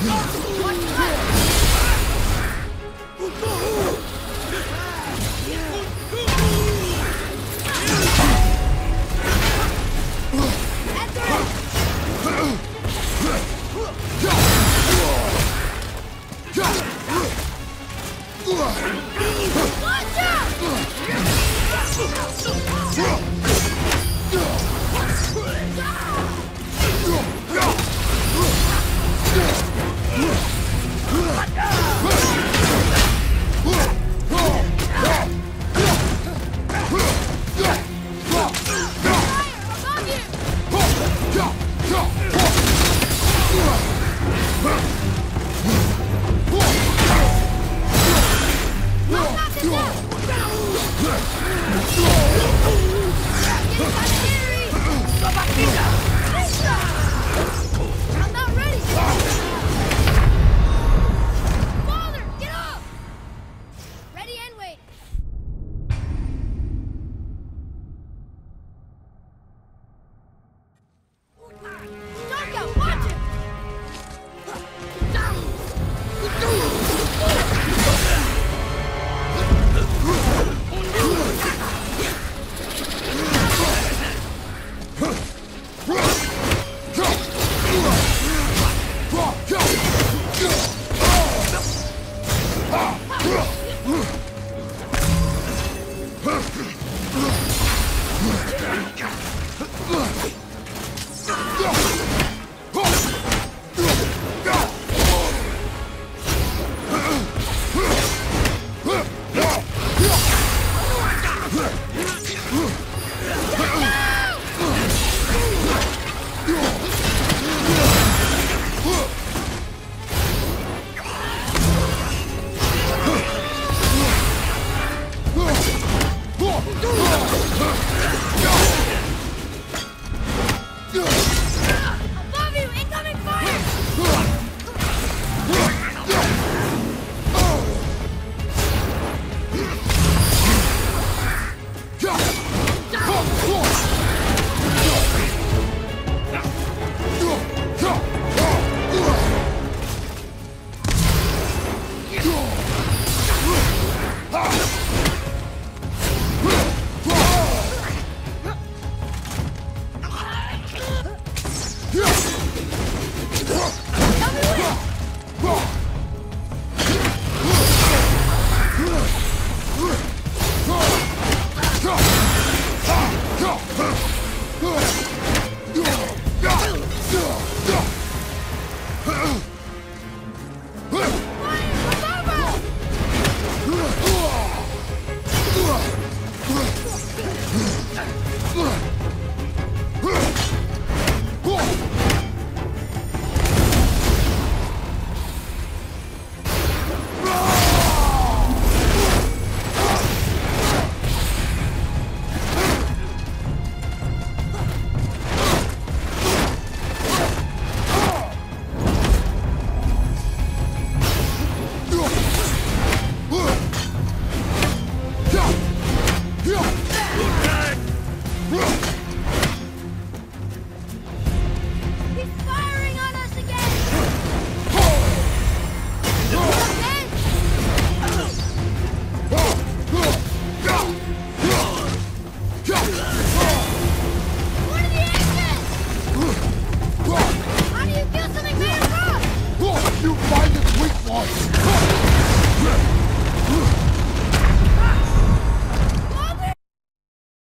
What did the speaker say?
Hey, watch